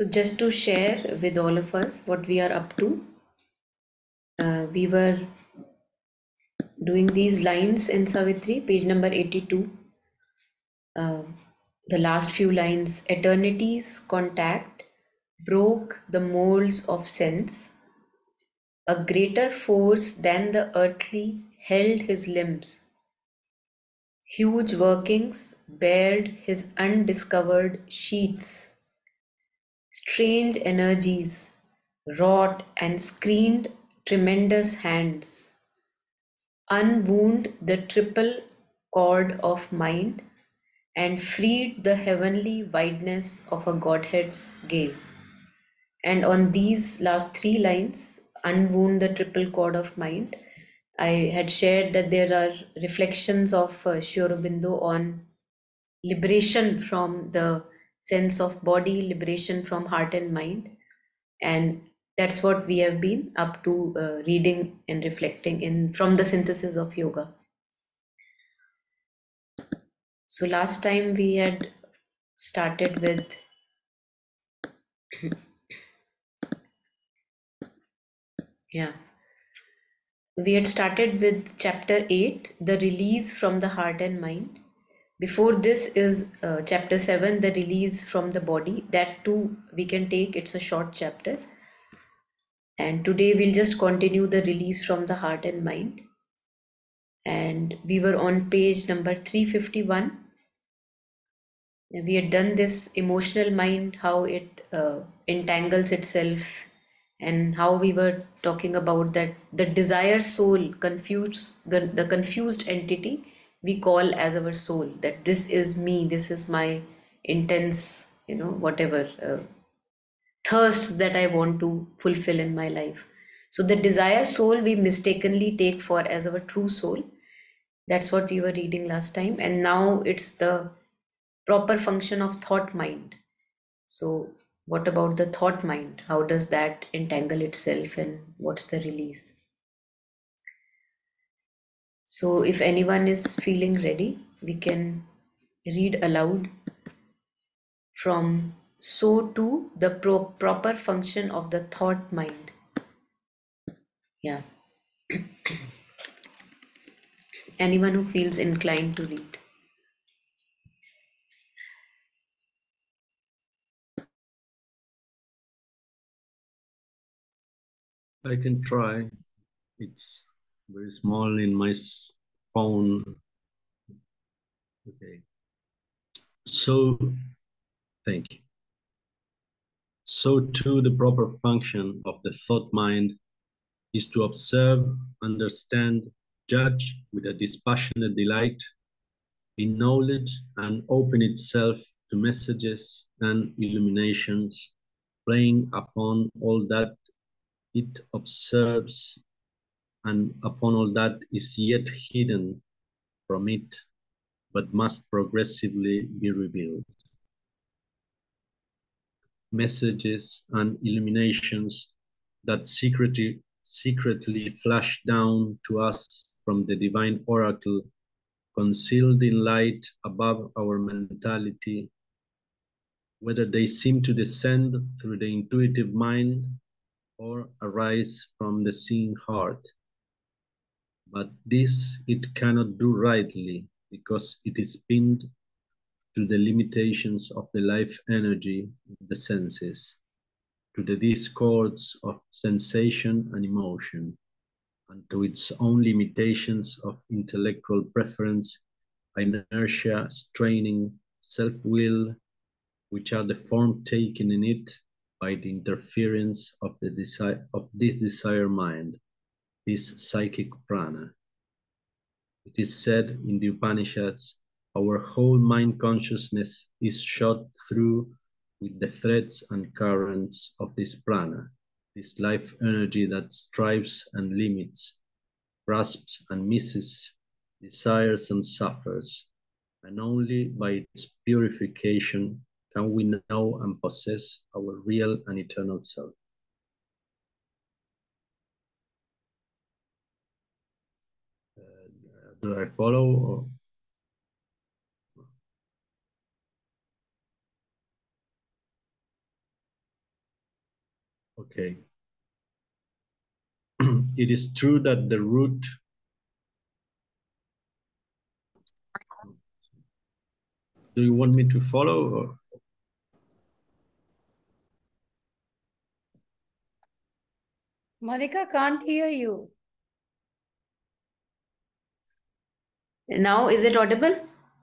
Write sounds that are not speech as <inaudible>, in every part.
So, just to share with all of us what we are up to, uh, we were doing these lines in Savitri, page number 82. Uh, the last few lines eternity's contact broke the molds of sense. A greater force than the earthly held his limbs. Huge workings bared his undiscovered sheaths. Strange energies wrought and screened tremendous hands. Unwound the triple cord of mind and freed the heavenly wideness of a Godhead's gaze. And on these last three lines, unwound the triple cord of mind, I had shared that there are reflections of uh, on liberation from the sense of body, liberation from heart and mind. And that's what we have been up to uh, reading and reflecting in from the synthesis of yoga. So last time we had started with <coughs> yeah we had started with chapter 8 the release from the heart and mind before this is uh, chapter 7 the release from the body that too we can take it's a short chapter. And today we'll just continue the release from the heart and mind. And we were on page number 351 we had done this emotional mind how it uh, entangles itself and how we were talking about that the desire soul confused the, the confused entity we call as our soul that this is me this is my intense you know whatever uh, thirsts that i want to fulfill in my life so the desire soul we mistakenly take for as our true soul that's what we were reading last time and now it's the proper function of thought mind so what about the thought mind? How does that entangle itself and what's the release? So, if anyone is feeling ready, we can read aloud from so to the pro- proper function of the thought mind. Yeah. <clears throat> anyone who feels inclined to read. I can try. It's very small in my phone. Okay. So, thank you. So too the proper function of the thought mind is to observe, understand, judge with a dispassionate delight in knowledge and open itself to messages and illuminations, playing upon all that it observes, and upon all that is yet hidden from it, but must progressively be revealed. Messages and illuminations that secretly, secretly flash down to us from the divine oracle, concealed in light above our mentality, whether they seem to descend through the intuitive mind or arise from the seeing heart. But this it cannot do rightly because it is pinned to the limitations of the life energy of the senses, to the discords of sensation and emotion, and to its own limitations of intellectual preference, inertia, straining, self-will, which are the form taken in it by the interference of the desire of this desire mind, this psychic prana. It is said in the Upanishads, our whole mind consciousness is shot through with the threads and currents of this prana, this life energy that strives and limits, grasps and misses, desires and suffers, and only by its purification can we know and possess our real and eternal self. Do I follow? Or? Okay. <clears throat> it is true that the root do you want me to follow or? Monica can't hear you. Now, is it audible?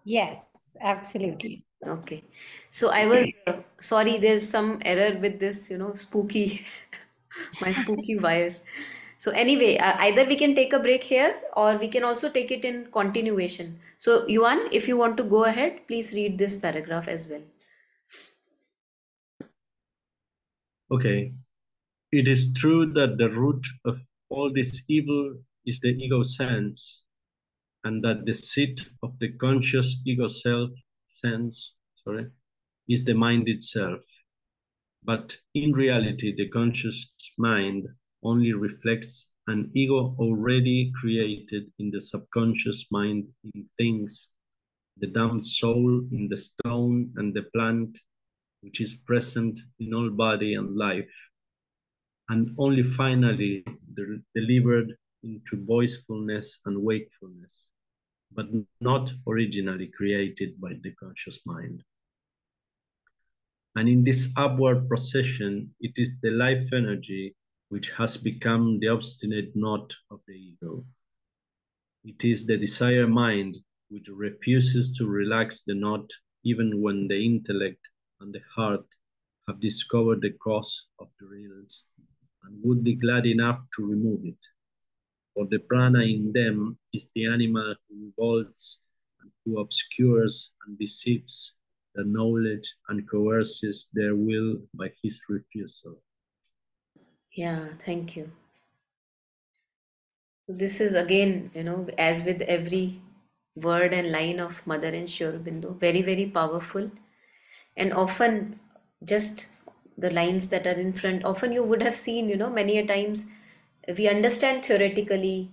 Yes, absolutely. Okay. So I was uh, sorry, there's some error with this, you know, spooky, <laughs> my spooky <laughs> wire. So anyway, uh, either we can take a break here or we can also take it in continuation. So Yuan, if you want to go ahead, please read this paragraph as well. Okay. It is true that the root of all this evil is the ego sense, and that the seat of the conscious ego self sense, sorry, is the mind itself. But in reality, the conscious mind only reflects an ego already created in the subconscious mind in things, the damned soul in the stone and the plant, which is present in all body and life, and only finally delivered into voicefulness and wakefulness, but not originally created by the conscious mind. And in this upward procession, it is the life energy which has become the obstinate knot of the ego. It is the desire mind which refuses to relax the knot even when the intellect and the heart have discovered the cause of the ills and would be glad enough to remove it. For the prana in them is the animal who revolts and who obscures and deceives the knowledge and coerces their will by his refusal. Yeah, thank you. So this is again, you know, as with every word and line of Mother and Sri Aurobindo, very, very powerful. And often just the lines that are in front, often you would have seen, you know, many a times we understand theoretically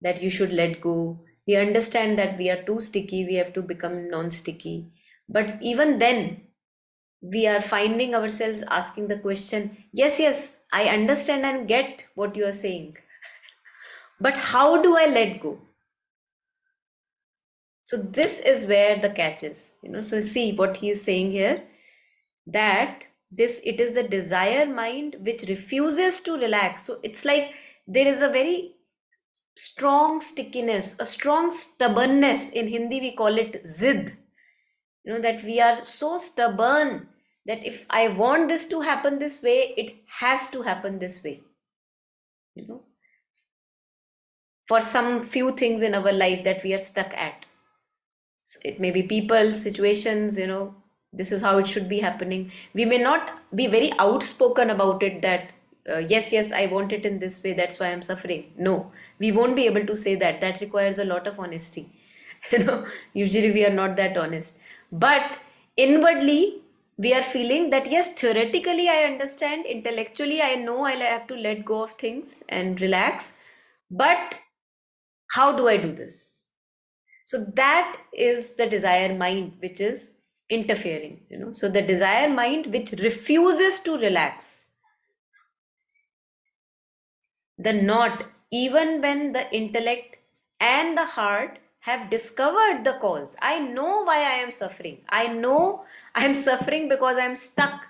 that you should let go. We understand that we are too sticky, we have to become non-sticky. But even then, we are finding ourselves asking the question, yes, yes, I understand and get what you are saying. <laughs> But how do I let go? So this is where the catch is, you know. So see what he is saying here that this it is the desire mind which refuses to relax. So it's like there is a very strong stickiness, a strong stubbornness. In Hindi, we call it zid. You know, that we are so stubborn that if I want this to happen this way, it has to happen this way. You know, for some few things in our life that we are stuck at. So it may be people, situations, you know, this is how it should be happening. We may not be very outspoken about it that, uh, yes, yes, I want it in this way, that's why I'm suffering. No, we won't be able to say that. That requires a lot of honesty. <laughs> You know, usually we are not that honest. But inwardly, we are feeling that yes, theoretically, I understand, intellectually, I know I'll have to let go of things and relax. But how do I do this? So that is the desire mind which is interfering, you know. So the desire mind which refuses to relax. The knot, even when the intellect and the heart have discovered the cause. I know why I am suffering. I know <laughs> I am suffering because I am stuck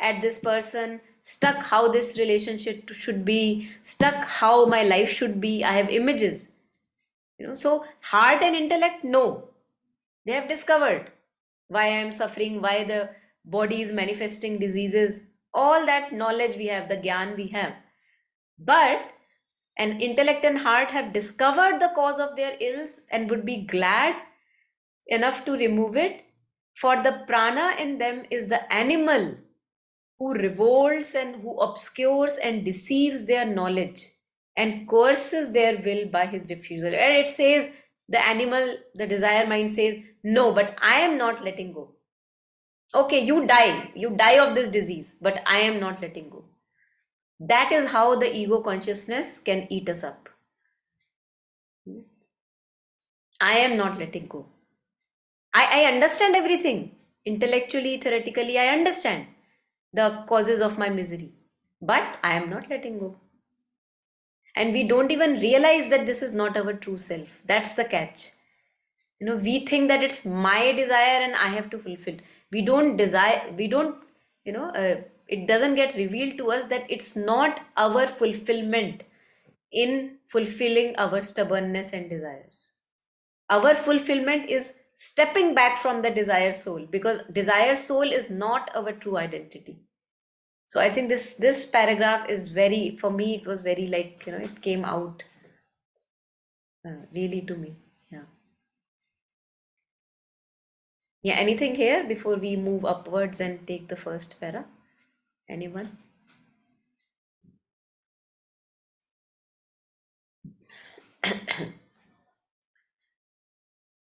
at this person, stuck how this relationship should be, stuck how my life should be. I have images you know so heart and intellect no they have discovered why i am suffering why the body is manifesting diseases all that knowledge we have the gyan we have but an intellect and heart have discovered the cause of their ills and would be glad enough to remove it for the prana in them is the animal who revolts and who obscures and deceives their knowledge and coerces their will by his refusal. And it says, the animal, the desire mind says, No, but I am not letting go. Okay, you die. You die of this disease, but I am not letting go. That is how the ego consciousness can eat us up. I am not letting go. I, I understand everything. Intellectually, theoretically, I understand the causes of my misery. but I am not letting go. And we don't even realize that this is not our true self. That's the catch. You know, we think that it's my desire and I have to fulfill. We don't desire, we don't, you know, uh, it doesn't get revealed to us that it's not our fulfillment in fulfilling our stubbornness and desires. Our fulfillment is stepping back from the desire soul because desire soul is not our true identity so i think this this paragraph is very for me it was very like you know it came out uh, really to me yeah anything here before we move upwards and take the first para? Anyone? <coughs>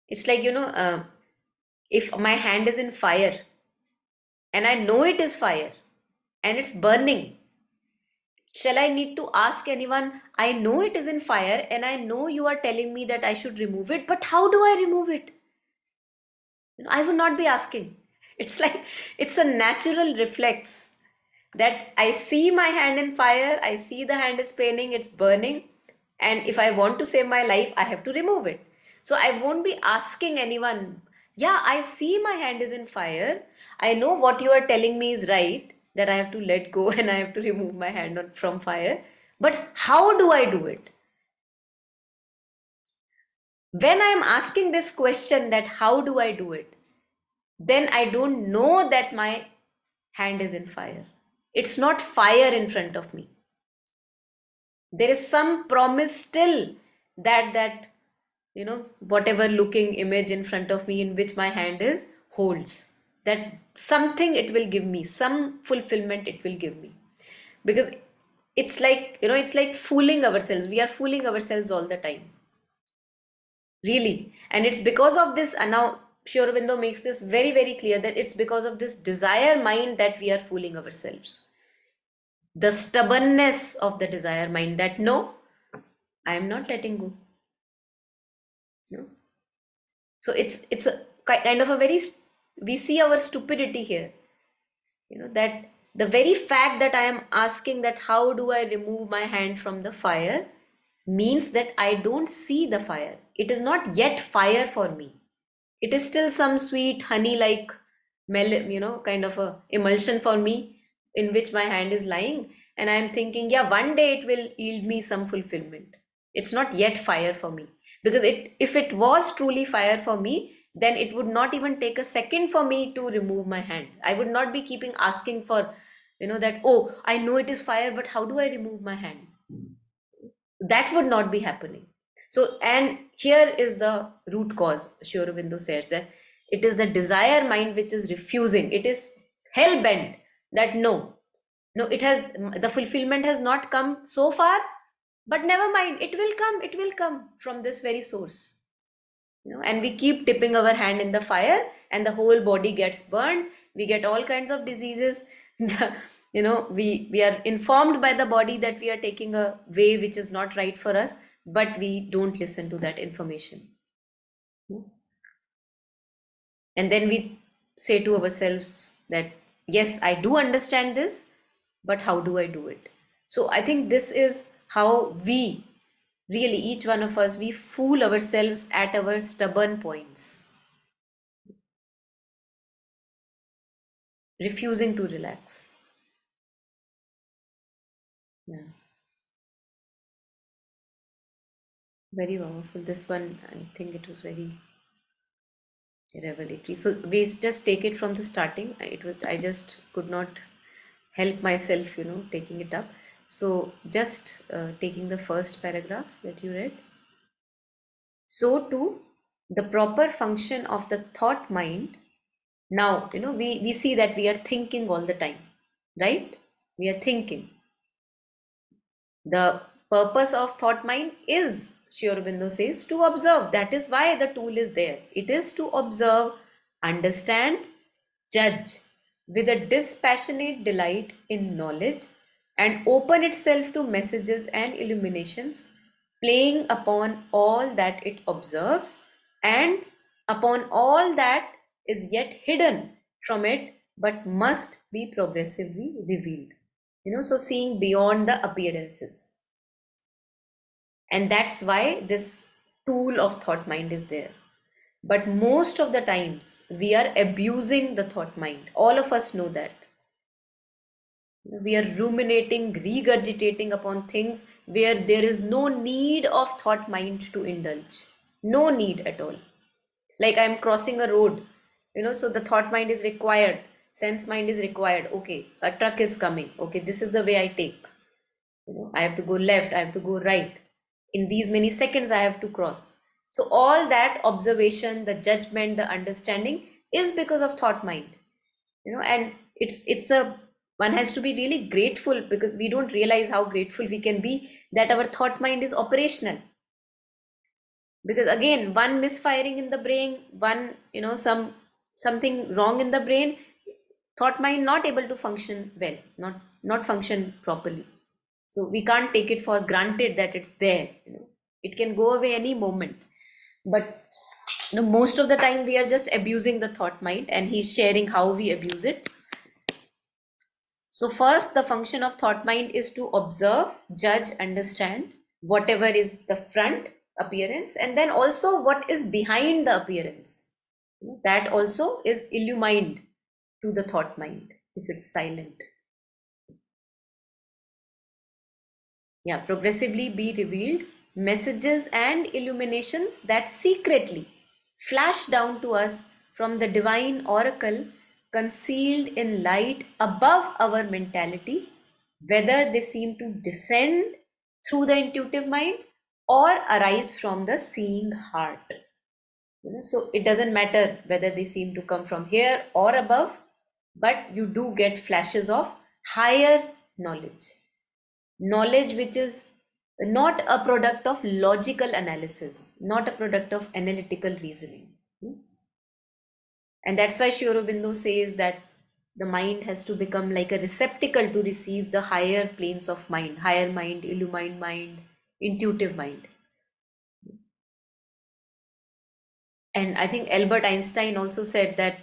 It's like you know uh, if my hand is in fire and i know it is fire and it's burning shall i need to ask anyone i know it is in fire and i know you are telling me that i should remove it but how do i remove it i would not be asking <laughs> it's like it's a natural reflex that i see my hand in fire i see the hand is paining it's burning and if i want to save my life i have to remove it so I won't be asking anyone, yeah, I see my hand is in fire. I know what you are telling me is right, that I have to let go <laughs> and I have to remove my hand from fire. But how do I do it? When I am asking this question that how do I do it, then I don't know that my hand is in fire. It's not fire in front of me. There is some promise still that that you know whatever looking image in front of me in which my hand is holds that something it will give me some fulfillment it will give me because it's like you know it's like fooling ourselves we are fooling ourselves all the time really? And it's because of this and now Sri Aurobindo makes this very very clear that it's because of this desire mind that we are fooling ourselves. The stubbornness of the desire mind that no i am not letting go. Know so it's it's a kind of a very we see our stupidity here. You know that the very fact that i am asking that how do i remove my hand from the fire means that i don't see the fire. It is not yet fire for me. It is still some sweet honey like you know kind of a emulsion for me in which my hand is lying. And i am thinking yeah one day it will yield me some fulfillment. It's not yet fire for me. Because it if it was truly fire for me then it would not even take a second for me to remove my hand. I would not be keeping asking for you know that oh i know it is fire but how do i remove my hand that would not be happening. So and here is the root cause Sri Aurobindo says that it is the desire mind which is refusing. It is hell bent that no no it has the fulfillment has not come so far but never mind it will come it will come from this very source. You know and we keep dipping our hand in the fire and the whole body gets burned. We get all kinds of diseases <laughs> you know we we are informed by the body that we are taking a way which is not right for us but we don't listen to that information. And then we say to ourselves that yes i do understand this but how do i do it? So i think this is how we really each one of us we fool ourselves at our stubborn points. Refusing to relax yeah very powerful this one i think it was very revelatory so we just take it from the starting it was i just could not help myself you know taking it up so just uh, taking the first paragraph that you read. So too, the proper function of the thought mind. Now, you know, we, we see that we are thinking all the time, right? We are thinking. The purpose of thought mind is, Sri says, to observe. That is why the tool is there. It is to observe, understand, judge with a dispassionate delight in knowledge and open itself to messages and illuminations, playing upon all that it observes and upon all that is yet hidden from it but must be progressively revealed. You know so seeing beyond the appearances. And that's why this tool of thought mind is there. But most of the times we are abusing the thought mind. All of us know that. We are ruminating regurgitating upon things where there is no need of thought mind to indulge. No need at all. Like i'm crossing a road you know so the thought mind is required sense mind is required. Okay a truck is coming. Okay this is the way i take. You know i have to go left i have to go right. In these many seconds i have to cross. So all that observation the judgment the understanding is because of thought mind. You know and it's it's a one has to be really grateful because we don't realize how grateful we can be that our thought mind is operational. Because again one misfiring in the brain one you know some something wrong in the brain thought mind not able to function well not not function properly. So we can't take it for granted that it's there you know. It can go away any moment. But you know, most of the time we are just abusing the thought mind and he's sharing how we abuse it. So first the function of thought mind is to observe judge understand whatever is the front appearance and then also what is behind the appearance. That also is illumined to the thought mind if it's silent yeah progressively be revealed messages and illuminations that secretly flash down to us from the divine oracle concealed in light above our mentality whether they seem to descend through the intuitive mind or arise from the seeing heart. So it doesn't matter whether they seem to come from here or above, but you do get flashes of higher knowledge. Knowledge which is not a product of logical analysis, not a product of analytical reasoning. Hmm? And that's why Sri Aurobindo says that the mind has to become like a receptacle to receive the higher planes of mind, higher mind, illumined mind, intuitive mind. And I think Albert Einstein also said that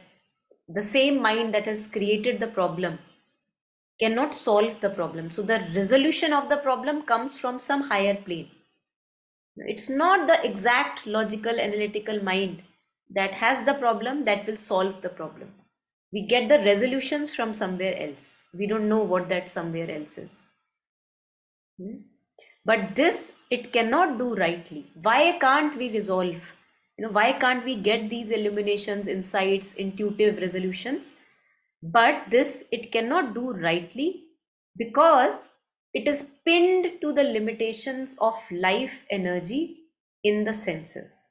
the same mind that has created the problem cannot solve the problem. So the resolution of the problem comes from some higher plane. It's not the exact logical analytical mind that has the problem that will solve the problem. We get the resolutions from somewhere else. We don't know what that somewhere else is. Hmm? but this it cannot do rightly why can't we resolve you know why can't we get these illuminations insights intuitive resolutions? But this it cannot do rightly because it is pinned to the limitations of life energy in the senses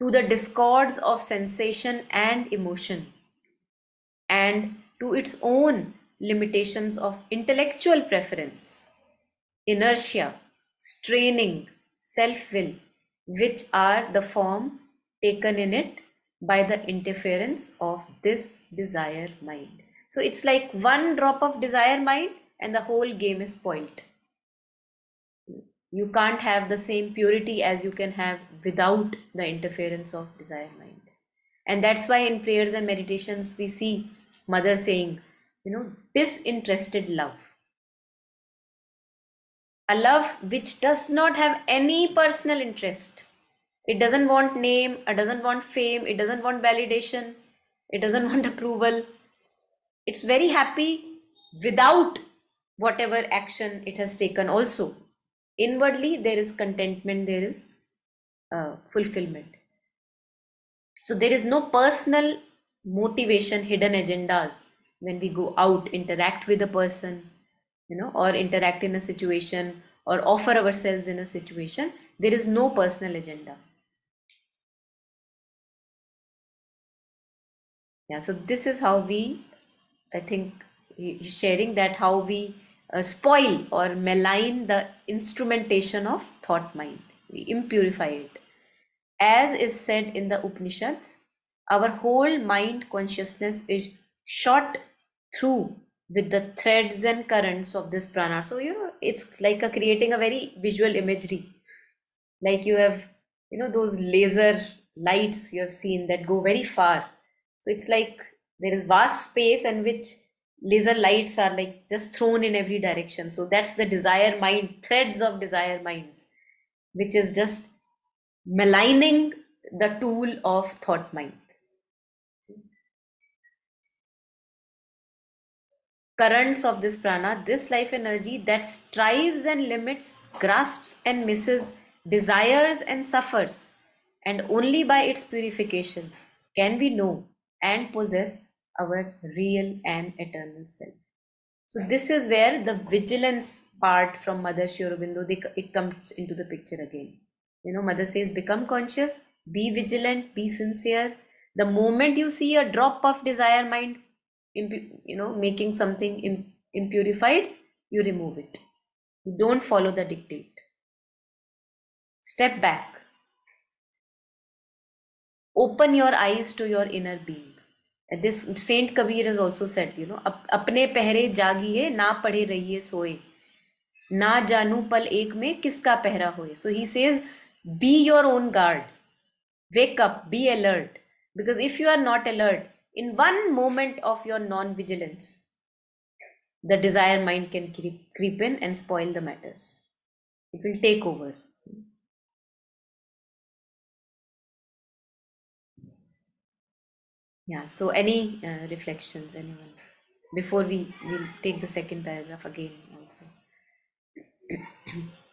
to the discords of sensation and emotion and to its own limitations of intellectual preference inertia, straining, self will, which are the form taken in it by the interference of this desire mind. So it's like one drop of desire mind and the whole game is spoilt. You can't have the same purity as you can have without the interference of desire mind. And that's why in prayers and meditations we see mother saying, you know, disinterested love a love which does not have any personal interest. It doesn't want name it doesn't want fame it doesn't want validation it doesn't <laughs> want approval. It's very happy without whatever action it has taken also. Inwardly there is contentment there is uh, fulfillment. So there is no personal motivation hidden agendas when we go out interact with a person you know or interact in a situation or offer ourselves in a situation there is no personal agenda. Yeah so this is how we i think sharing that how we uh, spoil or malign the instrumentation of thought mind. We impurify it. As is said in the upanishads our whole mind consciousness is shot through with the threads and currents of this prana. So you know it's like a creating a very visual imagery. Like you have you know those laser lights you have seen that go very far. So it's like there is vast space in which laser lights are like just thrown in every direction. So that's the desire mind threads of desire minds which is just maligning the tool of thought mind currents of this prana this life energy that strives and limits grasps and misses desires and suffers and only by its purification can we know and possess our real and eternal self. So this is where the vigilance part from Mother Sri it comes into the picture again. You know, Mother says, become conscious, be vigilant, be sincere. The moment you see a drop of desire mind, you know making something impurified you remove it. You don't follow the dictate. Step back. Open your eyes to your inner being. And this saint kabir has also said you know apne pehre jagiye na padhe rahiye soye. Na janu pal ek mein kiska pehra hoye. So he says be your own guard. Wake up be alert. Because if you are not alert in one moment of your non-vigilance the desire mind can creep, creep in and spoil the matters it will take over Yeah, so any uh, reflections, anyone? Before we will take the second paragraph again also. <clears throat>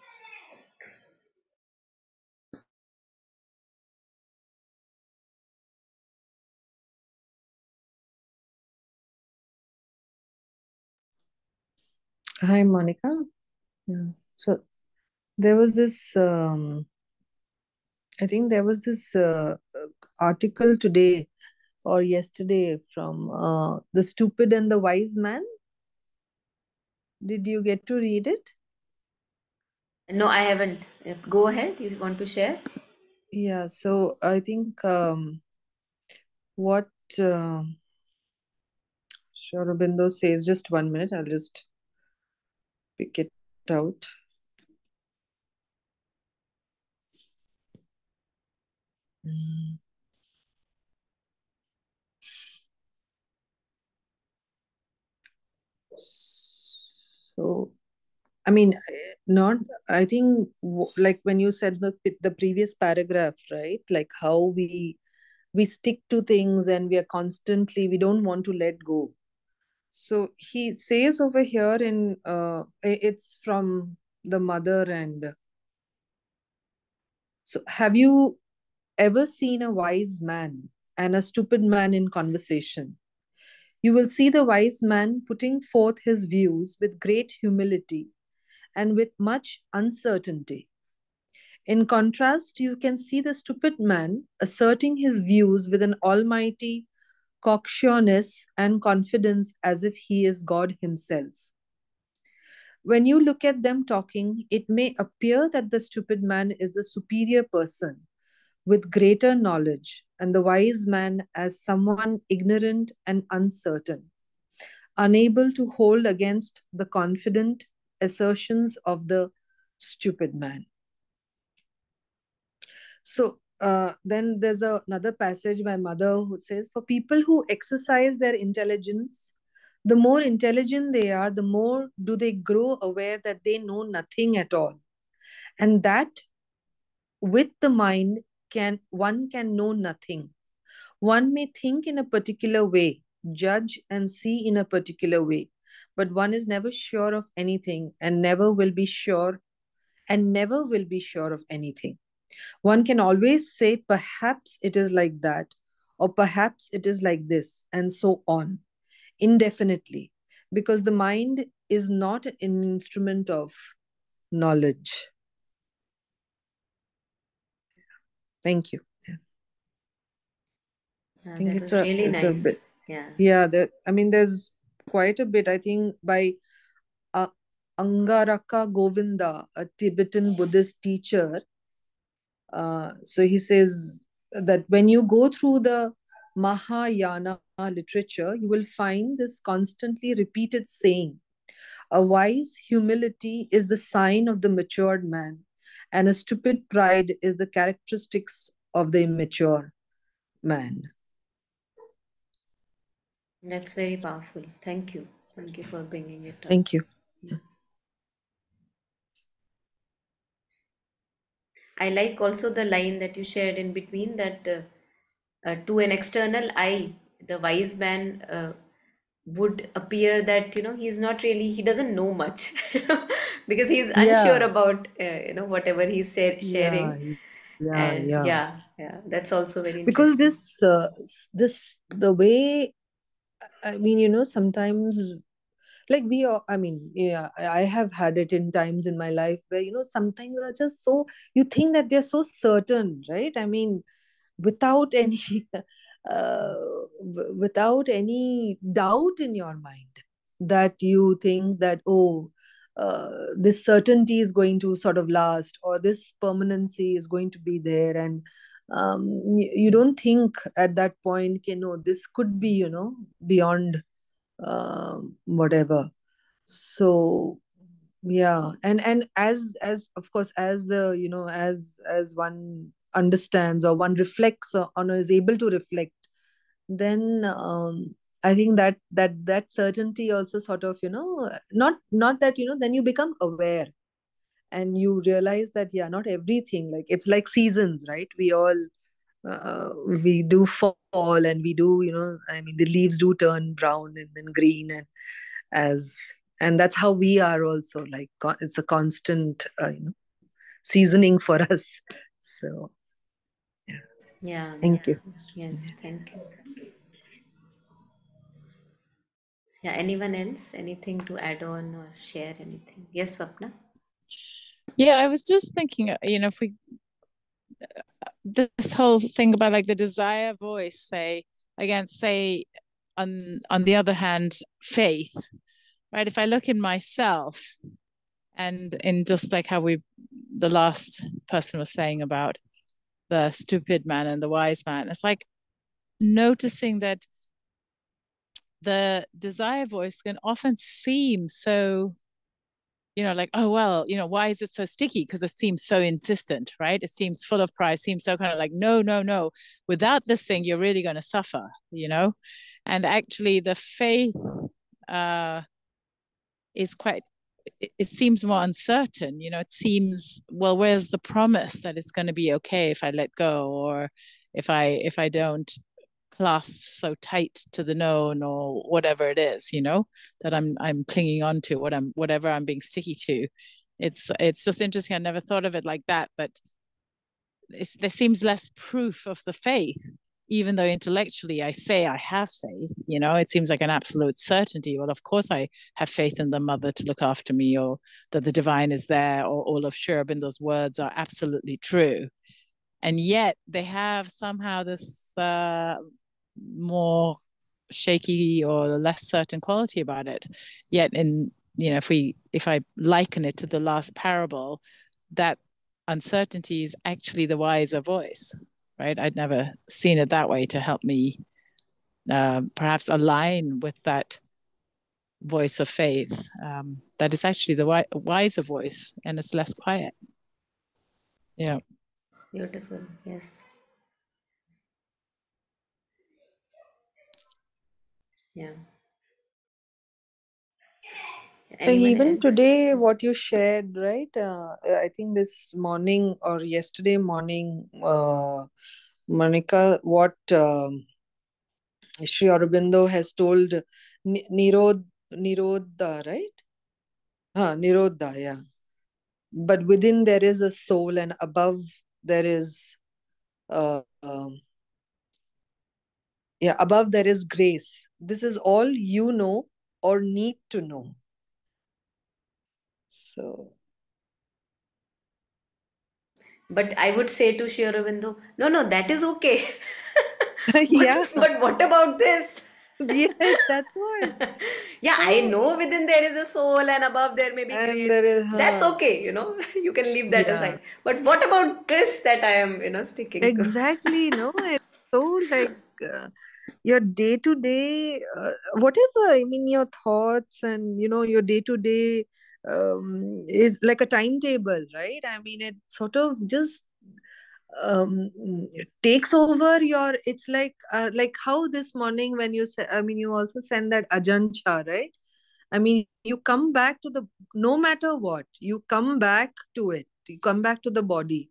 Hi, Monica. Yeah. So there was this, um, I think there was this uh, article today or yesterday from uh, The Stupid and the Wise Man. Did you get to read it? No, I haven't. Go ahead. You want to share? Yeah, so I think um, what uh, Sri Aurobindo says, just one minute, I'll just pick it out. So, I mean, not, I think, like when you said the, the previous paragraph, right? Like how we, we stick to things and we are constantly, we don't want to let go. So he says over here in, uh, it's from the mother and so have you ever seen a wise man and a stupid man in conversation? You will see the wise man putting forth his views with great humility and with much uncertainty. In contrast, you can see the stupid man asserting his views with an almighty cocksureness and confidence as if he is God himself. When you look at them talking, it may appear that the stupid man is the superior person with greater knowledge, and the wise man as someone ignorant and uncertain, unable to hold against the confident assertions of the stupid man. So uh, then there's a, another passage by Mother who says, For people who exercise their intelligence, the more intelligent they are, the more do they grow aware that they know nothing at all. And that with the mind can one can know nothing one may think in a particular way judge and see in a particular way but one is never sure of anything and never will be sure and never will be sure of anything one can always say perhaps it is like that or perhaps it is like this and so on indefinitely because the mind is not an instrument of knowledge Thank you. Yeah. I think it's a really it's nice. a bit. Yeah. Yeah. There, I mean, there's quite a bit. I think by uh, Anagarika Govinda, a Tibetan Buddhist teacher. Uh, so he says that when you go through the Mahayana literature, you will find this constantly repeated saying a wise humility is the sign of the matured man and a stupid pride is the characteristics of the immature man that's very powerful thank you Thank you for bringing it up. Thank you. I like also the line that you shared in between that uh, uh, to an external eye, the wise man uh, would appear that you know he's not really he doesn't know much <laughs> because he's unsure Yeah. about uh, you know whatever he's sa- Yeah. sharing Yeah. and Yeah. yeah yeah that's also very Because this, uh, this, the way, I mean, you know, sometimes like we are, I mean, yeah, I have had it in times in my life where, you know, sometimes are just so, you think that they're so certain, right? I mean, without any, <laughs> uh, without any doubt in your mind that you think that, oh, uh, this certainty is going to sort of last or this permanency is going to be there and um, you don't think at that point you know this could be you know beyond um whatever. So yeah. And and as as of course as the you know as as one understands or one reflects or, or is able to reflect then um i think that that that certainty also sort of you know not not that you know then you become aware and you realize that yeah not everything like it's like seasons right? We all uh, we do fall and we do you know i mean the leaves do turn brown and then green and as and that's how we are also like it's a constant uh, you know seasoning for <laughs> us. So yeah. Yeah. thank you. Yes thank you. Yeah anyone else? Anything to add on or share anything? Yes Swapna? Yeah, I was just thinking, uh, you know, if we this whole thing about like the desire voice, say again, say on on the other hand, faith, right? If I look in myself and in just like how we the last person was saying about the stupid man and the wise man, it's like noticing that the desire voice can often seem so you know, like, oh, well, you know, why is it so sticky? Because it seems so insistent, right? It seems full of pride, seems so kind of like, no, no, no. Without this thing, you're really going to suffer, you know? And actually, the faith uh, is quite, it, it seems more uncertain, you know? It seems, well, where's the promise that it's going to be okay if I let go or if I if I don't clasp so tight to the known or whatever it is you know that i'm i'm clinging on to what i'm whatever i'm being sticky to. It's it's just interesting. I never thought of it like that but there seems less proof of the faith even though intellectually i say i have faith you know it seems like an absolute certainty. Well of course i have faith in the mother to look after me or that the divine is there or all of Sri Aurobindo's words are absolutely true. And yet they have somehow this uh, more shaky or less certain quality about it. Yet in you know if we if i liken it to the last parable that uncertainty is actually the wiser voice right? I'd never seen it that way to help me uh, perhaps align with that voice of faith um, that is actually the wi- wiser voice and it's less quiet. Yeah. Beautiful. Yes yeah Like anyone even else today, what you shared, right? Uh, I think this morning or yesterday morning, uh, Monica, what um, Sri Aurobindo has told Ni- Nirod, Nirodha, right? Huh, Nirodha, yeah. But within there is a soul, and above there is, uh, um, yeah, above there is grace. This is all you know or need to know. So, but i would say to Sri Aurobindo no no that is okay. <laughs> But, yeah, but what about this? Yes, that's <laughs> what. yeah i know within there is a soul and above there may be grace. there is, that's okay you know? <laughs> You can leave that yeah, aside. But what about this that i am you know sticking to? Exactly. No, it's so like uh, your day to day, whatever. I mean, your thoughts and you know your day to day is like a timetable, right? I mean, it sort of just um takes over your. It's like uh, like how this morning when you say, I mean, you also send that ajancha, right? i mean you come back to the no matter what you come back to it you come back to the body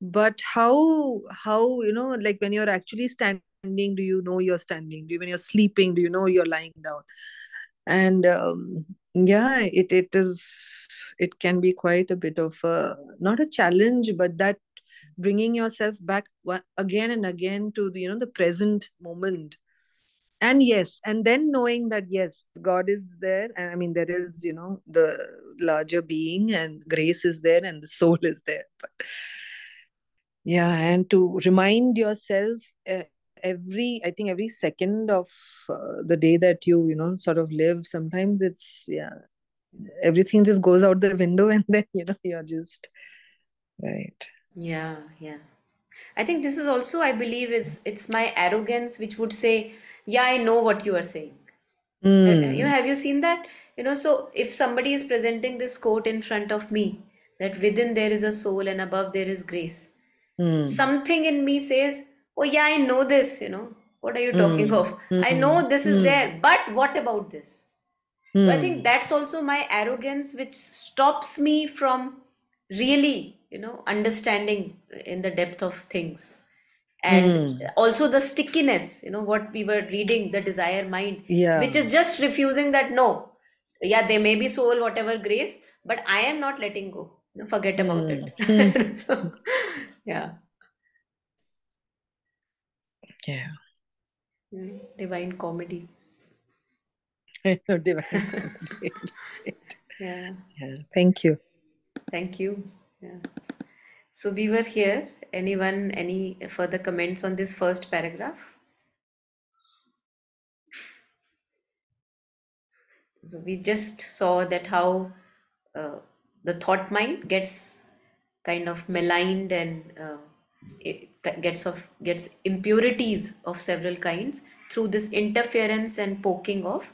but how how you know like when you're actually standing do you know you're standing? Do you, when you're sleeping do you know you're lying down? And um, yeah it it is it can be quite a bit of a not a challenge but that bringing yourself back again and again to the you know the present moment. And yes and then knowing that yes god is there and i mean there is you know the larger being and grace is there and the soul is there but yeah and to remind yourself uh, every i think every second of uh, the day that you you know sort of live sometimes it's yeah everything just goes out the <laughs> window and then you know you're just right yeah yeah i think this is also i believe is it's my arrogance which would say yeah i know what you are saying mm. you know have you seen that you know so if somebody is presenting this quote in front of me that within there is a soul and above there is grace mm. something in me says oh yeah i know this you know. What are you talking mm. of? Mm-hmm. i know this is mm. there but what about this? So i think hmm. that's also my arrogance which stops me from really you know understanding in the depth of things. And also the stickiness you know what we were reading the desire mind yeah. which is just refusing that no yeah there may be soul whatever grace but i am not letting go. Forget about it. <laughs> So yeah yeah. Mm, divine comedy. <laughs> divine comedy. yeah. Yeah. Thank you. Thank you. Yeah. So we were here. Anyone, any further comments on this first paragraph? So we just saw that how uh, the thought mind gets kind of maligned and uh, it gets of gets impurities of several kinds through this interference and poking of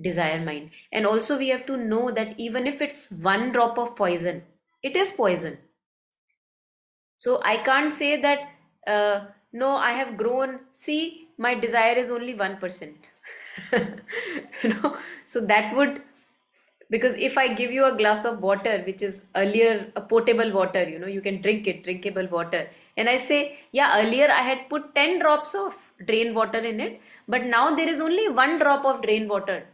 desire mind. And also we have to know that even if it's one drop of poison it is poison. So i can't say that uh, no i have grown see my desire is only 1% <laughs> you know so that would because if i give you a glass of water which is earlier a potable water you know you can drink it drinkable water and i say yeah earlier i had put 10 drops of drain water in it but now there is only one drop of drain water.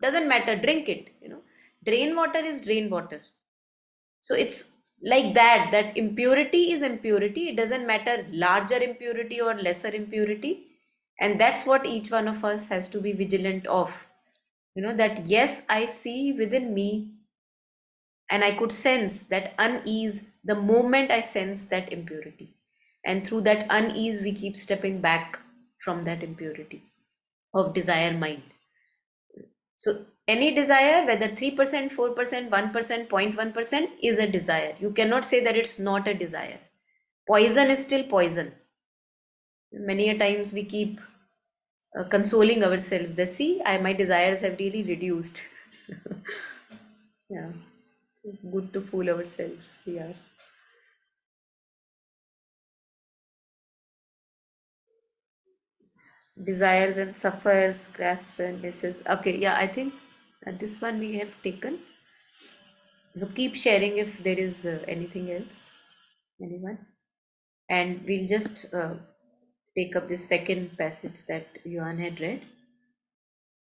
Doesn't matter drink it you know. Drain water is drain water. So it's like that that impurity is impurity. It doesn't matter larger impurity or lesser impurity. And that's what each one of us has to be vigilant of. You know that yes i see within me and i could sense that unease the moment i sense that impurity and through that unease we keep stepping back from that impurity of desire mind. So any desire whether 3% 4% 1% 0.1% is a desire. You cannot say that it's not a desire. Poison is still poison. Many a times we keep uh, consoling ourselves that see I, my desires have really reduced. <laughs> Yeah. Good to fool ourselves we are desires and suffers, grasps and misses. Okay, yeah, I think this one we have taken. So keep sharing if there is uh, anything else, anyone. And we'll just uh, take up the second passage that Johan had read.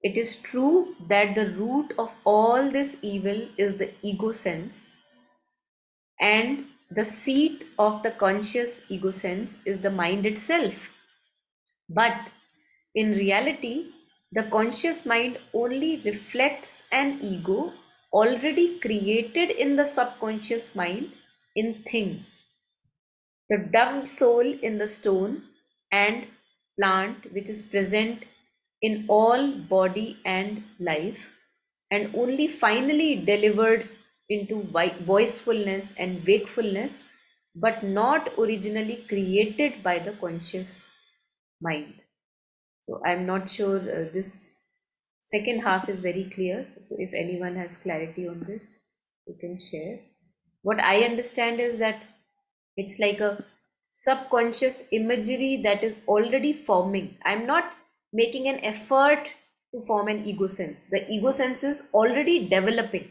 It is true that the root of all this evil is the ego sense, and the seat of the conscious ego sense is the mind itself. But in reality, the conscious mind only reflects an ego already created in the subconscious mind in things. The dubbed soul in the stone and plant, which is present in all body and life, and only finally delivered into voicefulness and wakefulness, but not originally created by the conscious mind. So I'm not sure uh, this second half is very clear. So if anyone has clarity on this, you can share. What I understand is that it's like a subconscious imagery that is already forming. I'm not making an effort to form an ego sense. The ego sense is already developing.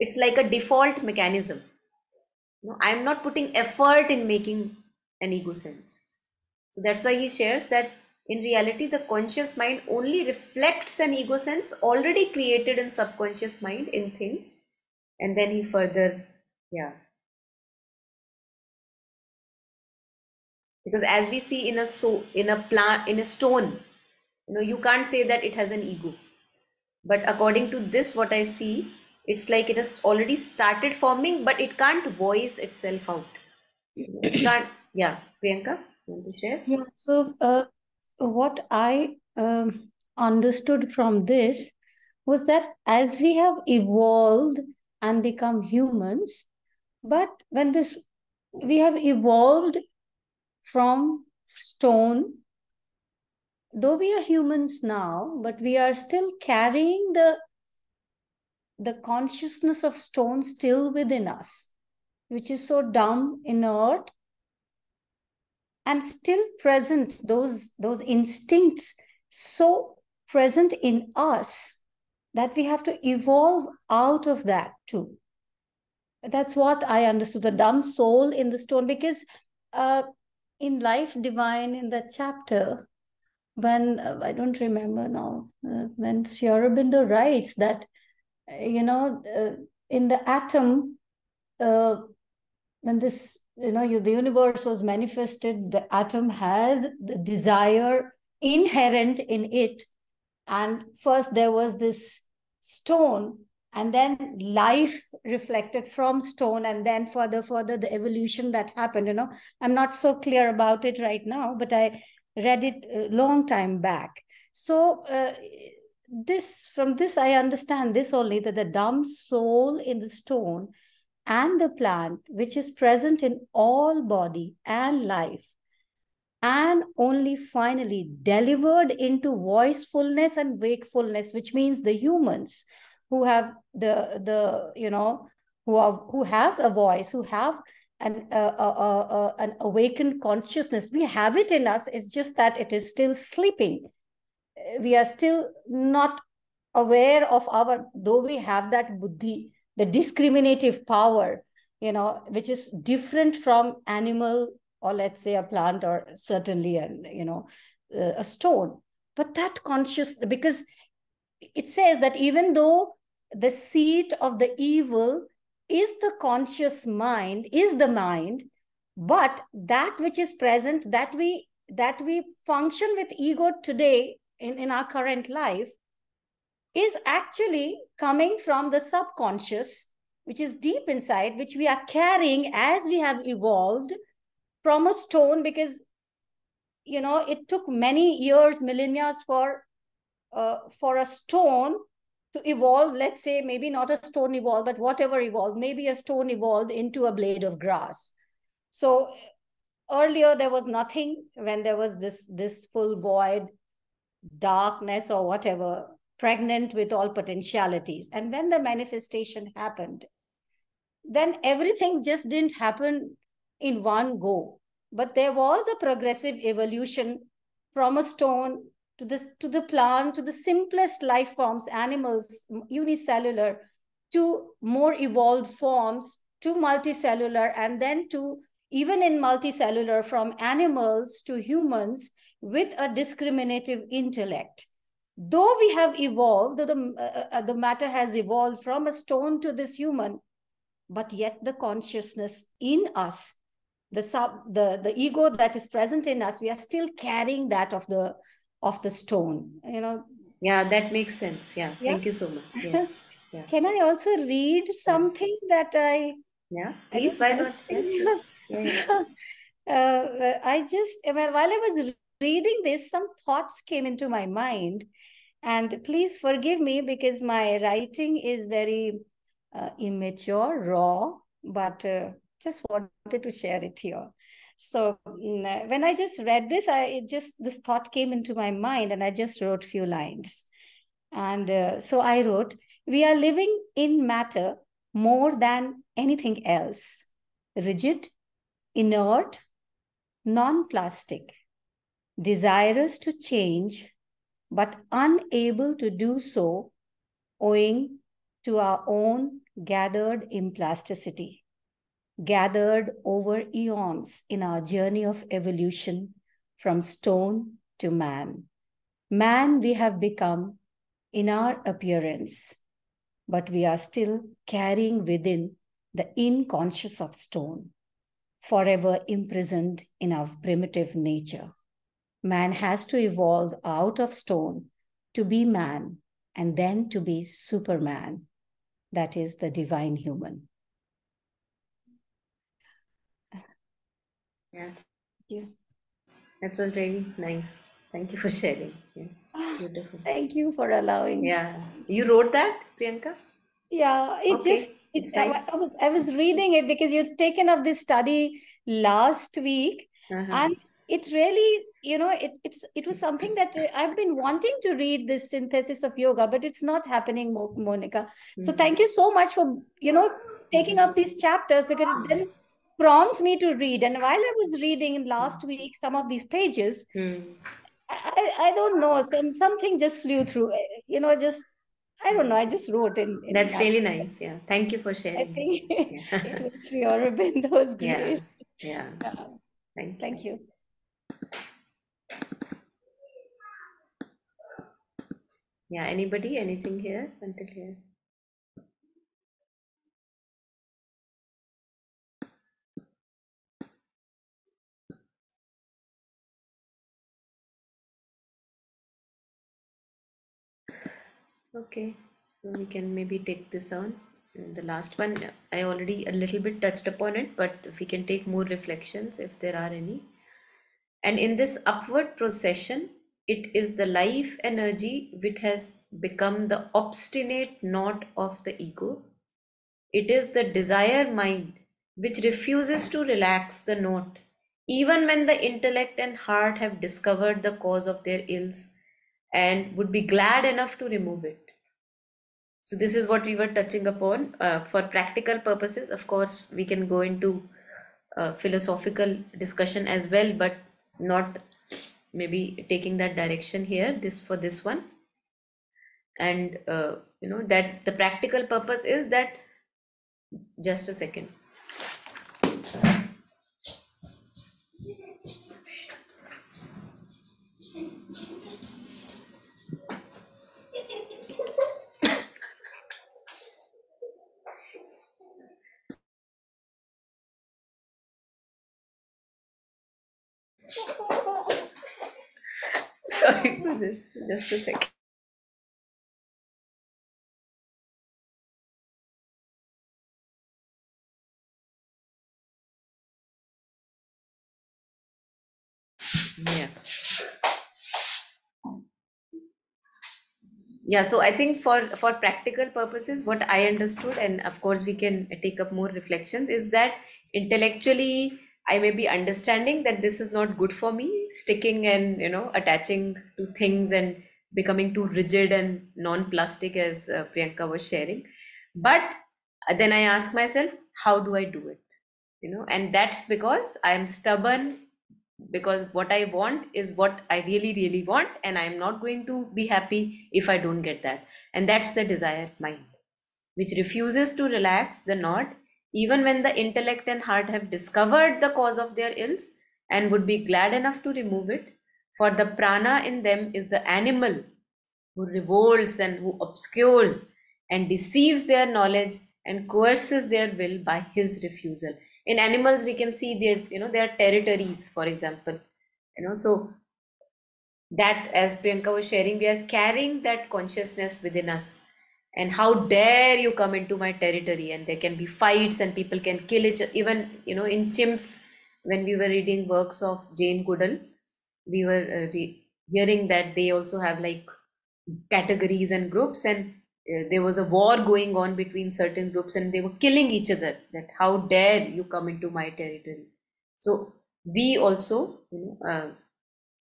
It's like a default mechanism. No, I'm not putting effort in making an ego sense. So that's why he shares that in reality, the conscious mind only reflects an ego sense already created in subconscious mind in things. And then he further, yeah. Because as we see in a so in a plant in a stone, you know, you can't say that it has an ego. But according to this, what I see, it's like it has already started forming, but it can't voice itself out. It can't, yeah, Priyanka, want to share? Yeah, so uh, what I um, understood from this was that as we have evolved and become humans, but when this we have evolved from stone, though we are humans now, but we are still carrying the the consciousness of stone still within us, which is so dumb, inert, and still present those those instincts so present in us that we have to evolve out of that too. That's what i understood the dumb soul in the stone because uh, in life divine in that chapter when uh, i don't remember now uh, when Sri writes that you know uh, in the atom uh, when this you know you, the universe was manifested the atom has the desire inherent in it. And first there was this stone and then life reflected from stone and then further further the evolution that happened you know. I'm not so clear about it right now but i read it a long time back. So uh, this from this i understand this only that the dumb soul in the stone and the plant, which is present in all body and life, and only finally delivered into voicefulness and wakefulness, which means the humans who have the the you know who are who have a voice, who have an uh, uh, uh, an awakened consciousness. We have it in us. It's just that it is still sleeping. We are still not aware of our though we have that buddhi the discriminative power, you know, which is different from animal or let's say a plant or certainly a, you know, a stone. But that conscious, because it says that even though the seat of the evil is the conscious mind, is the mind, but that which is present, that we that we function with ego today in, in our current life is actually coming from the subconscious, which is deep inside, which we are carrying as we have evolved from a stone because, you know, it took many years, millennia for, uh, for a stone to evolve, let's say maybe not a stone evolved, but whatever evolved, maybe a stone evolved into a blade of grass. So earlier there was nothing when there was this, this full void, darkness or whatever, pregnant with all potentialities. And when the manifestation happened, then everything just didn't happen in one go. But there was a progressive evolution from a stone to this to the plant to the simplest life forms, animals, unicellular, to more evolved forms, to multicellular, and then to even in multicellular from animals to humans with a discriminative intellect though we have evolved, the, uh, uh, the matter has evolved from a stone to this human, but yet the consciousness in us, the sub, the, the ego that is present in us, we are still carrying that of the of the stone. You know. Yeah, that makes sense. Yeah, yeah? thank you so much. Yes. <laughs> Yeah. Can I also read something that I? Yeah, please. Why not? Yes. <laughs> yeah, yeah. uh, I just while I was reading this, some thoughts came into my mind and please forgive me because my writing is very uh, immature, raw, but uh, just wanted to share it here. So mm, when I just read this, I just this thought came into my mind, and I just wrote few lines. And uh, so I wrote, "We are living in matter more than anything else, rigid, inert, non-plastic, desirous to change, but unable to do so owing to our own gathered implasticity, gathered over eons in our journey of evolution from stone to man. Man we have become in our appearance, but we are still carrying within the inconscious of stone, forever imprisoned in our primitive nature. Man has to evolve out of stone to be man and then to be Superman, that is the divine human. Yeah, thank you. That was really nice. Thank you for sharing. Yes, beautiful. Thank you for allowing. Yeah, you wrote that, Priyanka? Yeah, it Okay, just it's nice. I was I was reading it because you've taken up this study last week Uh-huh. and it really you know it it's it was something that uh, I've been wanting to read this synthesis of yoga but it's not happening Monica so Mhm. thank you so much for you know taking up these chapters because it then prompts me to read and while I was reading in last week some of these pages Hmm. I, I don't know some something just flew through eh, you know just I don't know I just wrote in, in That's that. really nice. Yeah, thank you for sharing. I think <laughs> Yeah. it was Sri Aurobindo's <laughs> <laughs> Yeah. grace. Yeah, Yeah. thank you. Thank you. Yeah, anybody, anything here until here? Okay, so we can maybe take this on. And the last one, I already a little bit touched upon it, but if we can take more reflections if there are any. And in this upward procession, it is the life energy which has become the obstinate knot of the ego. It is the desire mind which refuses to relax the knot, even when the intellect and heart have discovered the cause of their ills and would be glad enough to remove it. So, this is what we were touching upon. Uh, for practical purposes, of course, we can go into uh, philosophical discussion as well, but not maybe taking that direction here. This for this one, and uh, you know that the practical purpose is that. Just a second. Sorry for this. Just a second. Yeah. Yeah, so I think for for practical purposes, what I understood, and of course we can take up more reflections, is that intellectually I may be understanding that this is not good for me, sticking and you know attaching to things and becoming too rigid and non-plastic as uh, Priyanka was sharing. But uh, then I ask myself, how do I do it? You know, and that's because I am stubborn because what I want is what I really, really want, and I'm not going to be happy if I don't get that. And that's the desire mind, which refuses to relax the knot, even when the intellect and heart have discovered the cause of their ills and would be glad enough to remove it. For the prana in them is the animal who revolts and who obscures and deceives their knowledge and coerces their will by his refusal in animals we can see their you know their territories for example you know so that as priyanka was sharing we are carrying that consciousness within us and how dare you come into my territory? And there can be fights and people can kill each other even you know in chimps when we were reading works of jane goodall we were uh, re- hearing that they also have like categories and groups and uh, there was a war going on between certain groups and they were killing each other that how dare you come into my territory? So we also you know, uh,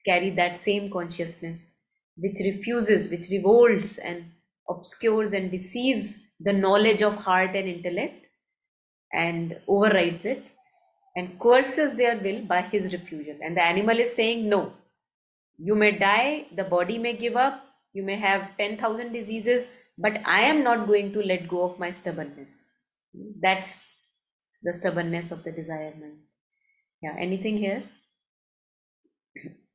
carry that same consciousness which refuses which revolts and obscures and deceives the knowledge of heart and intellect and overrides it and coerces their will by his refusal and the animal is saying no You may die, the body may give up, you may have 10,000 diseases, but I am not going to let go of my stubbornness. That's the stubbornness of the desire mind. Yeah, anything here? <clears throat>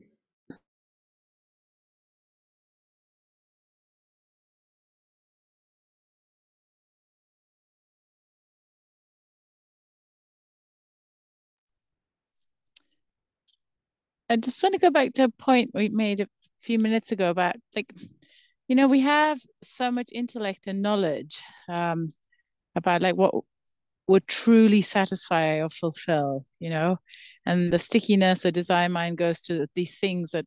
I just want to go back to a point we made a few minutes ago about like, you know, we have so much intellect and knowledge um, about like what would truly satisfy or fulfill, you know, and the stickiness of desire mind goes to these things that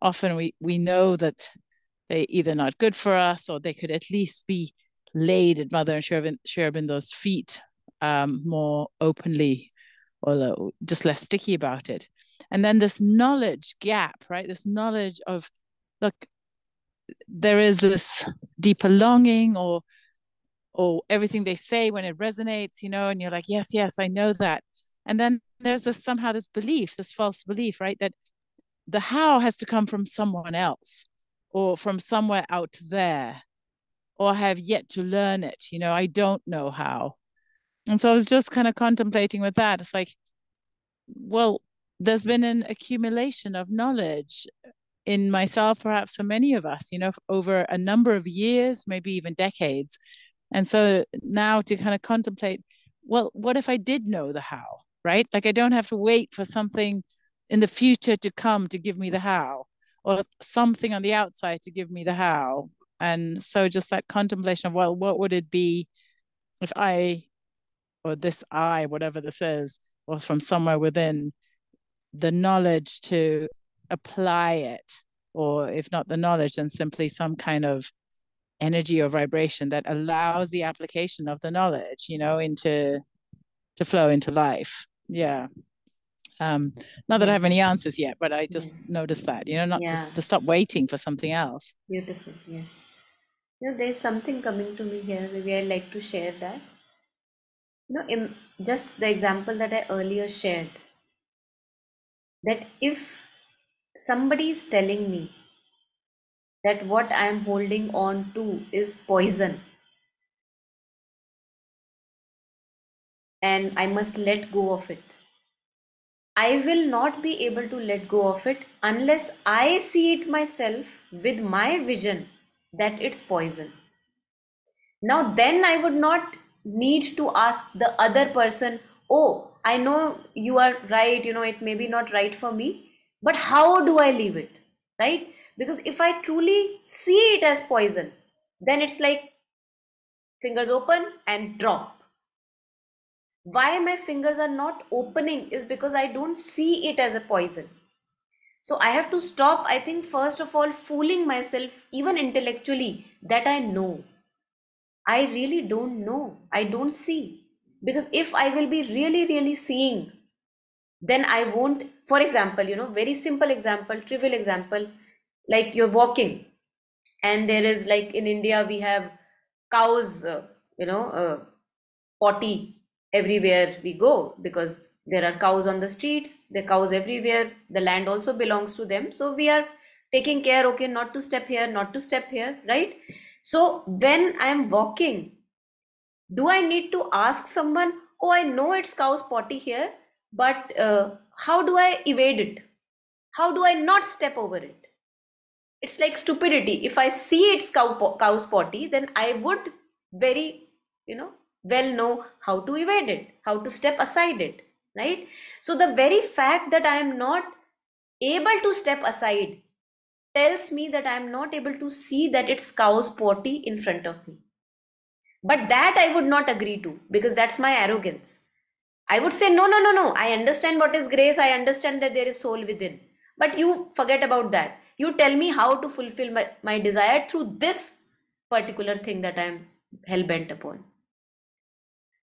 often we we know that they either not good for us or they could at least be laid at Mother and Sri those feet um, more openly or just less sticky about it and then this knowledge gap right? This knowledge of look there is this deeper longing or or everything they say when it resonates you know and you're like yes yes i know that. And then there's this somehow this belief this false belief right that the how has to come from someone else or from somewhere out there or I have yet to learn it you know i don't know how. And so i was just kind of contemplating with that. It's like well there's been an accumulation of knowledge in myself, perhaps for many of us, you know, over a number of years, maybe even decades. And so now to kind of contemplate, well, what if I did know the how, right? Like I don't have to wait for something in the future to come to give me the how, or something on the outside to give me the how. And so just that contemplation of, well, what would it be if I, or this I, whatever this is, or from somewhere within, the knowledge to apply it or if not the knowledge then simply some kind of energy or vibration that allows the application of the knowledge you know into to flow into life. Yeah. Um not that i have any answers yet but i just yeah. noticed that you know not yeah. just to stop waiting for something else. Beautiful yes. You know there's something coming to me here maybe i'd like to share that. You know just the example that i earlier shared that if somebody is telling me that what I am holding on to is poison and I must let go of it, I will not be able to let go of it unless I see it myself with my vision that it's poison. Now, then I would not need to ask the other person, Oh, I know you are right, you know, it may be not right for me, but how do I leave it? Right? Because if I truly see it as poison, then it's like fingers open and drop. Why my fingers are not opening is because I don't see it as a poison. So I have to stop, I think, first of all, fooling myself, even intellectually, that I know. I really don't know. I don't see because if i will be really really seeing then i won't for example you know very simple example trivial example like you're walking and there is like in india we have cows uh, you know uh, potty everywhere we go because there are cows on the streets there cows everywhere the land also belongs to them. So we are taking care okay not to step here not to step here right? So when i am walking do I need to ask someone, oh, I know it's cow's potty here, but uh, how do I evade it? How do I not step over it? It's like stupidity. If I see it's cow, cow's potty, then I would very, you know, well know how to evade it, how to step aside it, right? So the very fact that I am not able to step aside tells me that I am not able to see that it's cow's potty in front of me but that I would not agree to because that's my arrogance. I would say, no, no, no, no. I understand what is grace. I understand that there is soul within. But you forget about that. You tell me how to fulfill my, my desire through this particular thing that I am hell bent upon.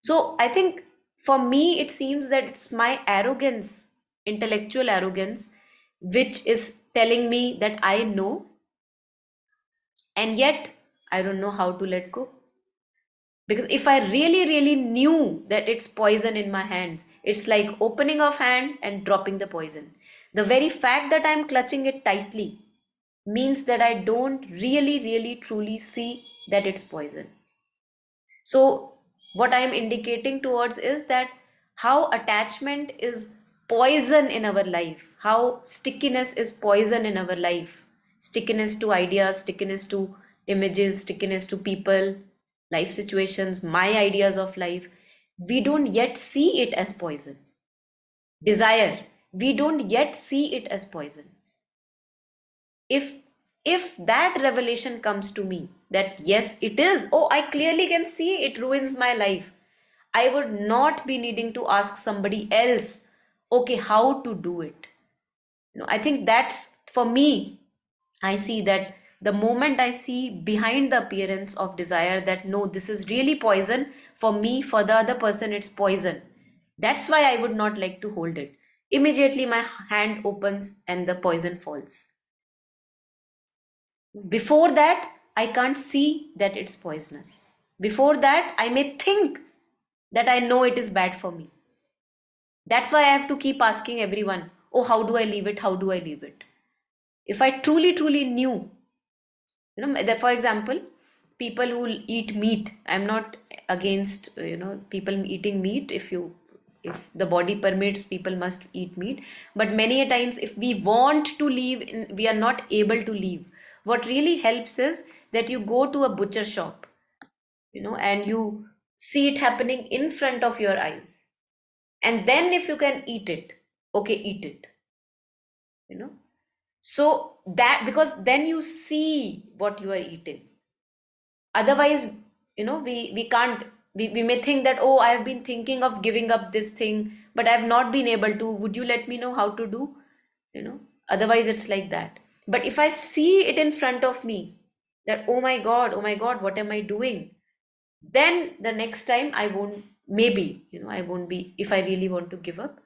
So I think for me, it seems that it's my arrogance, intellectual arrogance, which is telling me that I know. And yet, I don't know how to let go because if i really really knew that it's poison in my hands it's like opening of hand and dropping the poison. The very fact that i'm clutching it tightly means that i don't really really truly see that it's poison. So what i am indicating towards is that how attachment is poison in our life how stickiness is poison in our life stickiness to ideas stickiness to images stickiness to people life situations my ideas of life we don't yet see it as poison. Desire we don't yet see it as poison. If if that revelation comes to me that yes it is oh i clearly can see it ruins my life i would not be needing to ask somebody else okay how to do it. You know i think that's for me i see that the moment i see behind the appearance of desire that no this is really poison for me for the other person it's poison. That's why i would not like to hold it. Immediately my hand opens and the poison falls. Before that i can't see that it's poisonous. Before that i may think that i know it is bad for me. That's why i have to keep asking everyone oh how do i leave it? How do i leave it? If i truly truly knew you know for example people who eat meat i'm not against you know people eating meat. If you if the body permits people must eat meat. But many a times if we want to leave we are not able to leave. What really helps is that you go to a butcher shop you know and you see it happening in front of your eyes. And then if you can eat it okay eat it you know. So that because then you see what you are eating otherwise you know we we can't we, we may think that oh i have been thinking of giving up this thing but i have not been able to would you let me know how to do you know otherwise it's like that but if I see it in front of me, that, oh my God, oh my God, what am I doing? Then the next time I won't, maybe, you know, I won't be, if I really want to give up.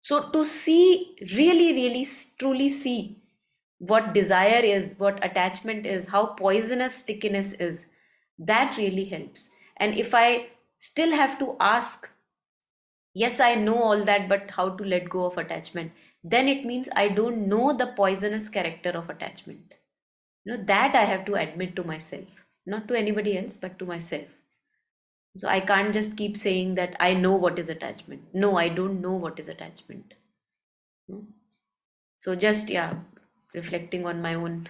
So to see, really, really, truly see what desire is, what attachment is, how poisonous stickiness is, that really helps. And if I still have to ask, yes, I know all that, but how to let go of attachment? then it means I don't know the poisonous character of attachment. You know, that I have to admit to myself, not to anybody else, but to myself. So I can't just keep saying that I know what is attachment. No, I don't know what is attachment. Hmm? So just yeah, reflecting on my own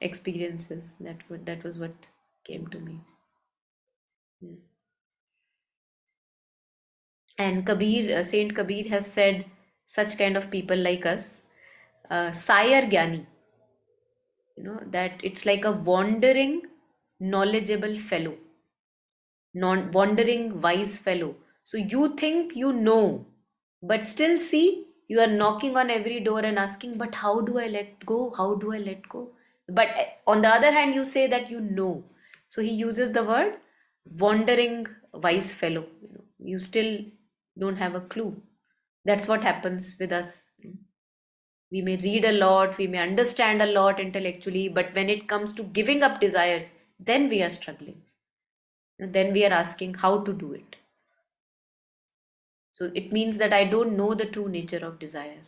experiences. That would that was what came to me. Yeah. And Kabir, uh, Saint Kabir has said such kind of people like us uh, sire gyani you know that it's like a wandering knowledgeable fellow non wandering wise fellow so you think you know but still see you are knocking on every door and asking but how do i let go? How do i let go? But eh, on the other hand you say that you know. So he uses the word wandering wise fellow you, know, you still don't have a clue. That's what happens with us. We may read a lot we may understand a lot intellectually but when it comes to giving up desires then we are struggling. Then we are asking how to do it so it means that i don't know the true nature of desire.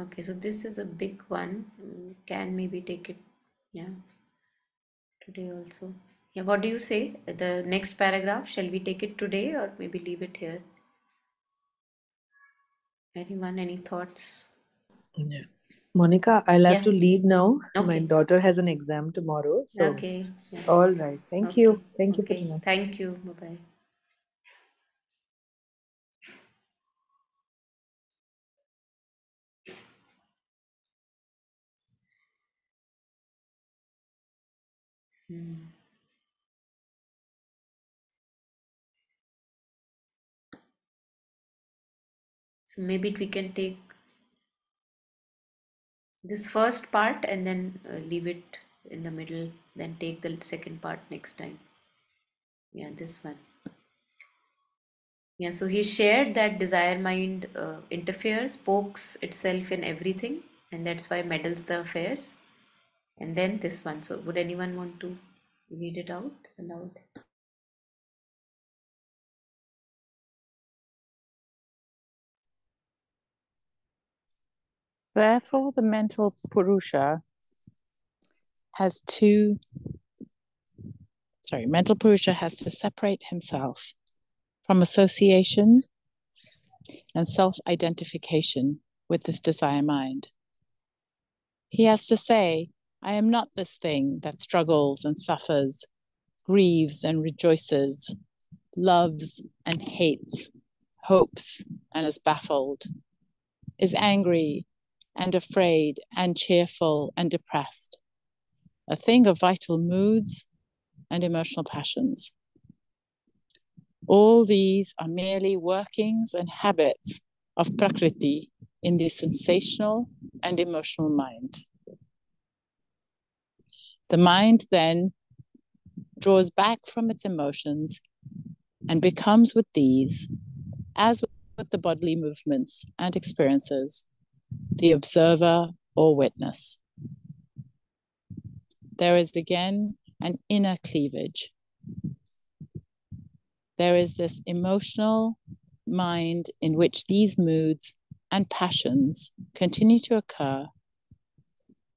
Okay so this is a big one. Mm, can maybe take it yeah today also yeah what do you say the next paragraph shall we take it today or maybe leave it here anyone any thoughts Yeah. Monica, I'll have Yeah. to leave now. My daughter has an exam tomorrow. So, okay yeah. all right. Thank Okay. you. Thank you okay much. thank you bye bye Hmm. So maybe we can take this first part and then uh, leave it in the middle, then take the second part next time. Yeah, this one. Yeah, so he shared that desire mind uh, interferes, pokes itself in everything, and that's why meddles the affairs. And then this one. So, would anyone want to read it out aloud? Therefore, the mental Purusha has two, sorry, mental Purusha has to separate himself from association and self identification with this desire mind. He has to say, I am not this thing that struggles and suffers, grieves and rejoices, loves and hates, hopes and is baffled, is angry and afraid and cheerful and depressed, a thing of vital moods and emotional passions. All these are merely workings and habits of Prakriti in the sensational and emotional mind. The mind then draws back from its emotions and becomes with these, as with the bodily movements and experiences, the observer or witness. There is again an inner cleavage. There is this emotional mind in which these moods and passions continue to occur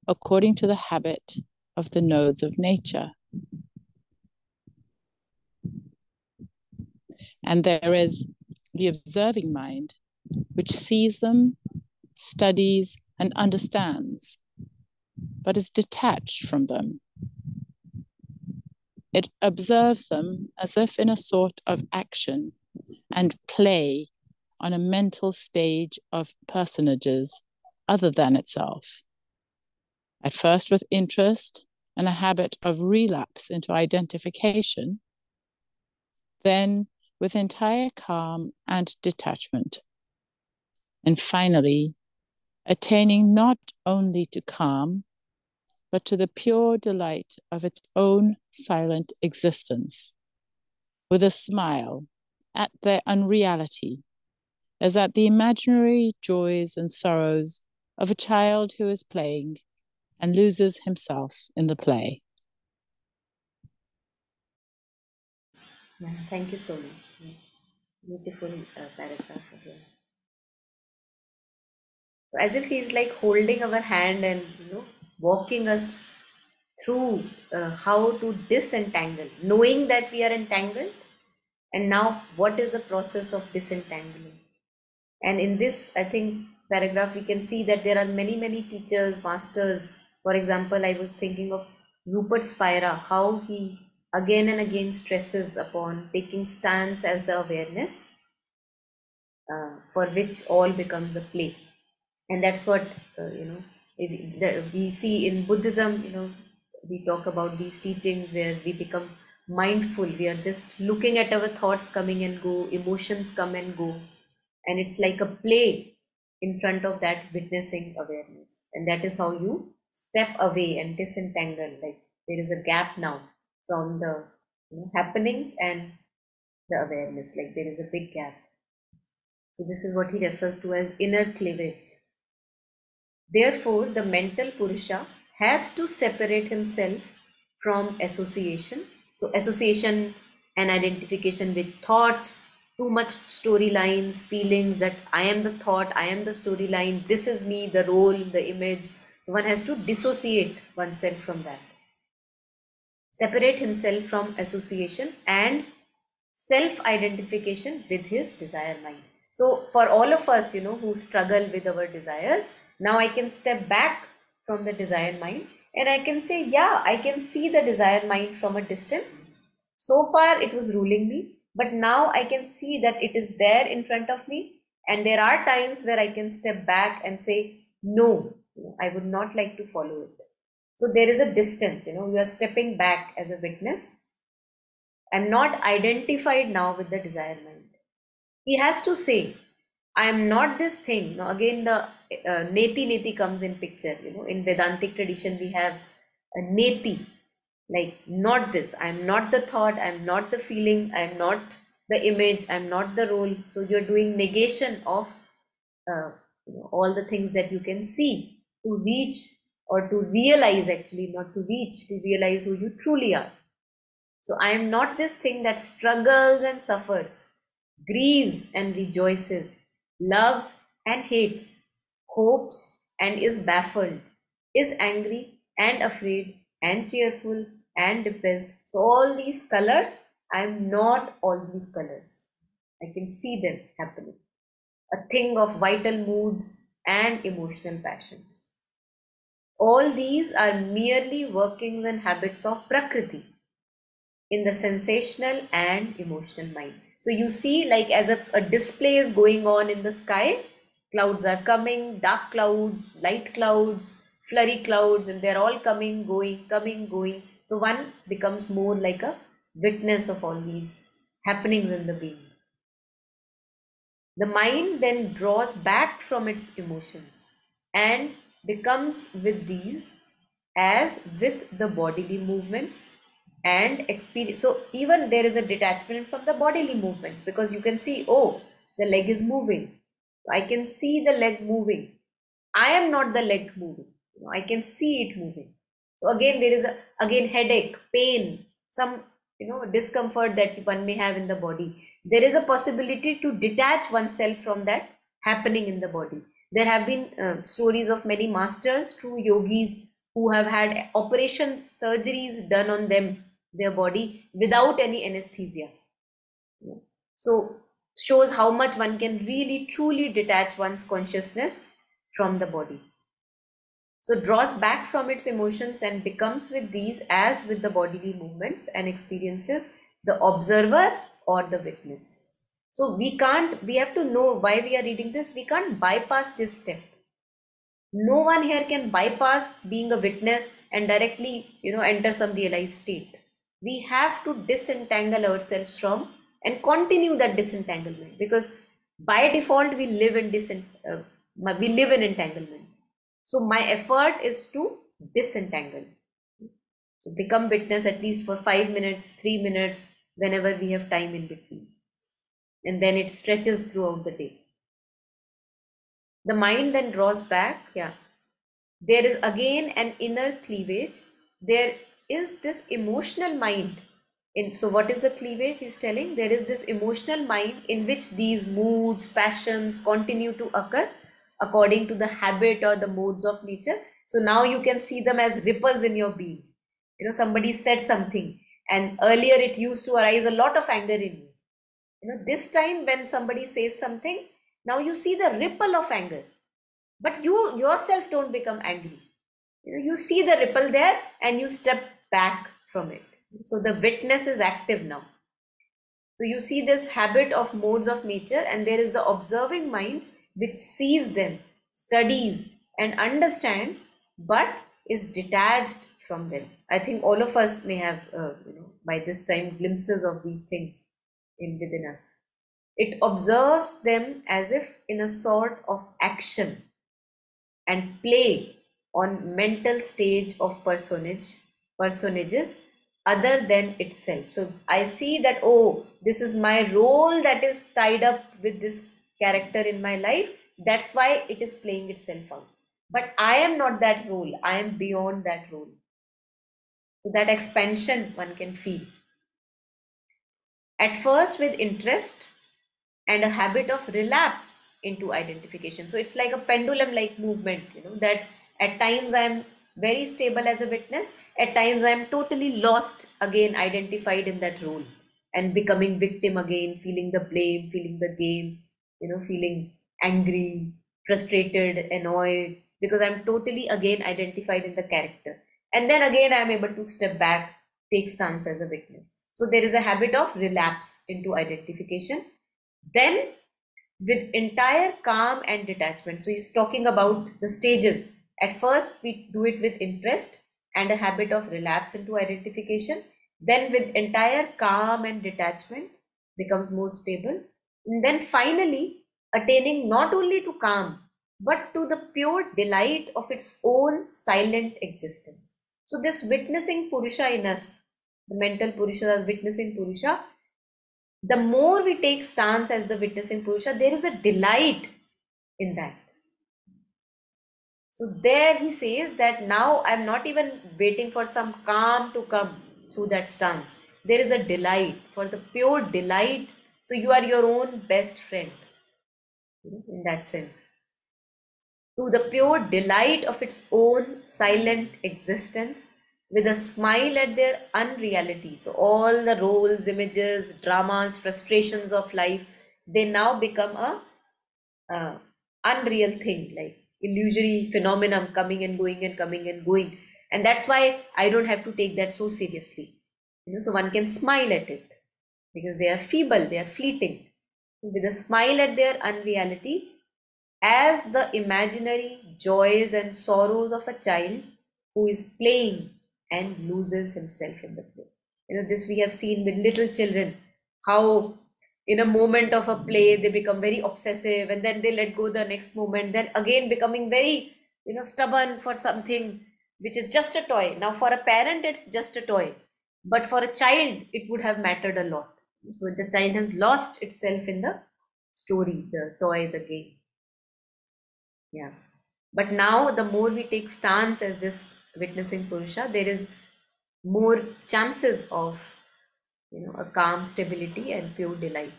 according to the habit of the modes of nature. And there is the observing mind, which sees them studies, and understands, but is detached from them. It observes them as if in a sort of action and play on a mental stage of personages other than itself. At first, with interest and a habit of relapse into identification, then with entire calm and detachment. And finally, attaining not only to calm, but to the pure delight of its own silent existence, with a smile at their unreality, as at the imaginary joys and sorrows of a child who is playing and loses himself in the play. Thank you so much. Yes. Beautiful uh, paragraph again as if he's like holding our hand and you know walking us through uh, how to disentangle knowing that we are entangled and now what is the process of disentangling? And in this i think paragraph we can see that there are many many teachers masters. For example i was thinking of rupert spira how he again and again stresses upon taking stance as the awareness uh, for which all becomes a play and that's what uh, you know we see in buddhism you know we talk about these teachings where we become mindful. We are just looking at our thoughts coming and go emotions come and go. And it's like a play in front of that witnessing awareness. And that is how you step away and disentangle like there is a gap now from the you know, happenings and the awareness like there is a big gap. So this is what he refers to as inner cleavage Therefore, the mental Purusha has to separate himself from association. So, association and identification with thoughts, too much storylines, feelings that I am the thought, I am the storyline, this is me, the role, the image. So one has to dissociate oneself from that. Separate himself from association and self identification with his desire mind. So, for all of us, you know, who struggle with our desires, now I can step back from the desire mind and I can say, yeah, I can see the desire mind from a distance. So far it was ruling me, but now I can see that it is there in front of me. And there are times where I can step back and say, no, I would not like to follow it. So there is a distance, you know, you are stepping back as a witness. I'm not identified now with the desire mind. He has to say, I am not this thing. Now again, the uh, neti neti comes in picture. You know, in Vedantic tradition, we have a neti, like not this. I am not the thought. I am not the feeling. I am not the image i'm not the role so you're doing negation of uh, you know, all the things that you can see to reach or to realize actually not to reach to realize who you truly are so i am not this thing that struggles and suffers grieves and rejoices loves and hates hopes and is baffled is angry and afraid and cheerful and depressed so all these colors i am not all these colors i can see them happening a thing of vital moods and emotional passions. All these are merely workings and habits of Prakriti in the sensational and emotional mind. So you see, like as if a display is going on in the sky, clouds are coming, dark clouds, light clouds, flurry clouds, and they're all coming, going, coming, going. So one becomes more like a witness of all these happenings in the being. The mind then draws back from its emotions and becomes with these as with the bodily movements and experience. So even there is a detachment from the bodily movement because you can see, oh, the leg is moving. I can see the leg moving. I am not the leg moving. I can see it moving. So again, there is a again headache, pain, some you know discomfort that one may have in the body there is a possibility to detach oneself from that happening in the body. There have been uh, stories of many masters, true yogis, who have had operations, surgeries done on them, their body, without any anesthesia. So, shows how much one can really truly detach one's consciousness from the body. So, draws back from its emotions and becomes with these as with the bodily movements and experiences the observer or the witness. So we can't, we have to know why we are reading this. We can't bypass this step. No one here can bypass being a witness and directly, you know, enter some realized state. We have to disentangle ourselves from and continue that disentanglement because by default we live in disent, uh, we live in entanglement. So my effort is to disentangle. So become witness at least for five minutes, three minutes, whenever we have time in between. And then it stretches throughout the day. The mind then draws back. Yeah. There is again an inner cleavage. There is this emotional mind. In, so, what is the cleavage? He's telling there is this emotional mind in which these moods, passions continue to occur according to the habit or the modes of nature. So, now you can see them as ripples in your being. You know, somebody said something and earlier it used to arise a lot of anger in you you know this time when somebody says something now you see the ripple of anger but you yourself don't become angry you know you see the ripple there and you step back from it so the witness is active now so you see this habit of modes of nature and there is the observing mind which sees them studies and understands but is detached from them. I think all of us may have, uh, you know, by this time glimpses of these things in within us. It observes them as if in a sort of action and play on mental stage of personage personages other than itself. So I see that oh, this is my role that is tied up with this character in my life. That's why it is playing itself out. But I am not that role. I am beyond that role. So that expansion one can feel. At first with interest and a habit of relapse into identification. So it's like a pendulum like movement, you know, that at times I'm very stable as a witness, at times I'm totally lost again, identified in that role. And becoming victim again, feeling the blame, feeling the game, you know, feeling angry, frustrated, annoyed, because I'm totally again identified in the character. And then again i'm able to step back take stance as a witness. So there is a habit of relapse into identification. Then with entire calm and detachment so he's talking about the stages at first we do it with interest and a habit of relapse into identification. Then with entire calm and detachment becomes more stable. And then finally attaining not only to calm but to the pure delight of its own silent existence. So this witnessing Purusha in us, the mental Purusha, the witnessing Purusha, the more we take stance as the witnessing Purusha, there is a delight in that. So there he says that now I'm not even waiting for some calm to come through that stance. There is a delight, for the pure delight. So you are your own best friend in that sense. To the pure delight of its own silent existence, with a smile at their unreality. So all the roles, images, dramas, frustrations of life, they now become a, a unreal thing, like illusory phenomenon coming and going and coming and going. And that's why I don't have to take that so seriously. You know, so one can smile at it because they are feeble, they are fleeting. With a smile at their unreality, as the imaginary joys and sorrows of a child who is playing and loses himself in the play. You know, this we have seen with little children, how in a moment of a play they become very obsessive and then they let go the next moment, then again becoming very, you know, stubborn for something which is just a toy. Now, for a parent, it's just a toy, but for a child, it would have mattered a lot. So the child has lost itself in the story, the toy, the game. Yeah. But now, the more we take stance as this witnessing Purusha, there is more chances of you know a calm stability and pure delight.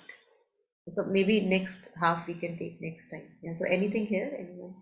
So maybe next half we can take next time. Yeah. So anything here? Anyone?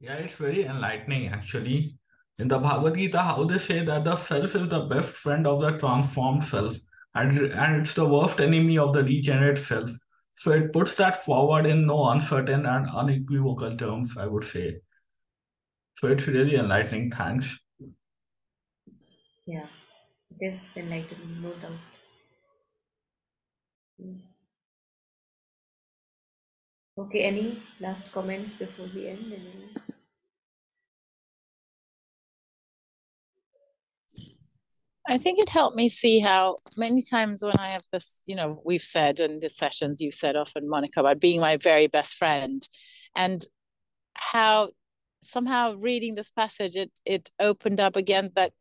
Yeah, it's very enlightening actually. In the Bhagavad Gita, how they say that the self is the best friend of the transformed self, and, and it's the worst enemy of the regenerate self. So it puts that forward in no uncertain and unequivocal terms, I would say. So it's really enlightening. Thanks. Yeah, it is enlightening, no doubt. Okay, any last comments before we end? Anyone? I think it helped me see how many times when I have this, you know, we've said in the sessions, you've said often, Monica, about being my very best friend, and how somehow reading this passage, it it opened up again that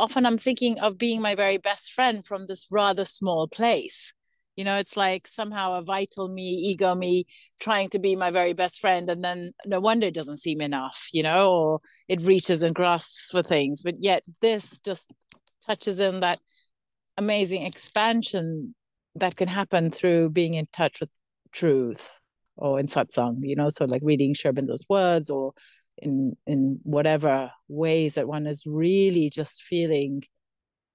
often I'm thinking of being my very best friend from this rather small place you know it's like somehow a vital me ego me trying to be my very best friend and then no wonder it doesn't seem enough you know or it reaches and grasps for things. But yet this just touches in that amazing expansion that can happen through being in touch with truth or in satsang you know so like reading Sri Aurobindo's words or in in whatever ways that one is really just feeling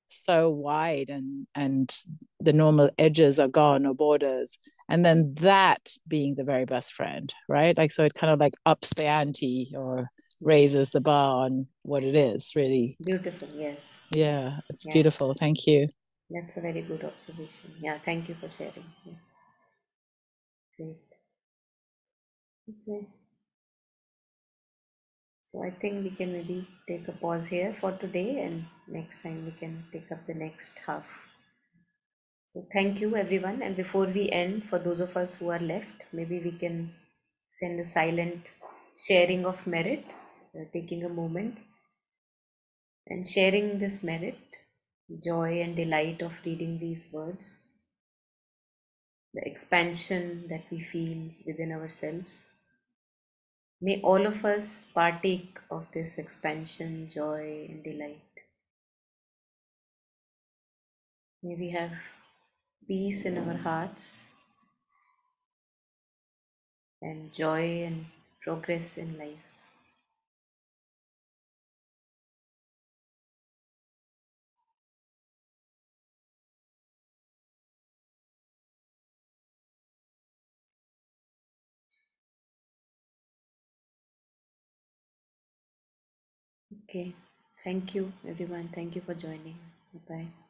so wide and and the normal edges are gone or borders and then that being the very best friend right like so it kind of like ups the ante or raises the bar on what it is really Beautiful, yes. yeah it's Yeah. beautiful thank you That's a very good observation. Yeah, thank you for sharing. Yes. Great. Okay. So I think we can maybe take a pause here for today and next time we can take up the next half. So thank you everyone. And before we end, for those of us who are left, maybe we can send a silent sharing of merit, uh, taking a moment and sharing this merit, joy and delight of reading these words, the expansion that we feel within ourselves. May all of us partake of this expansion, joy, and delight. May we have peace in our hearts and joy and progress in lives. Okay. Thank you, everyone. Thank you for joining. Bye bye.